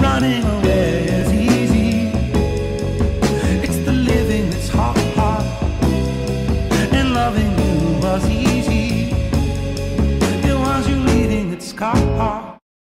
running away is easy. It's the living that's hard, hard, and loving you was easy. It was you leading that scar.